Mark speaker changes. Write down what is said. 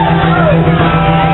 Speaker 1: Oh,